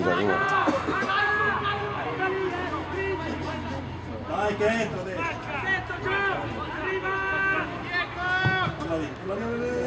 32. Dai che entro adesso. Palla lì, palla lì.